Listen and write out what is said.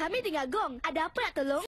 Kami dengar gong. Ada apa nak tolong?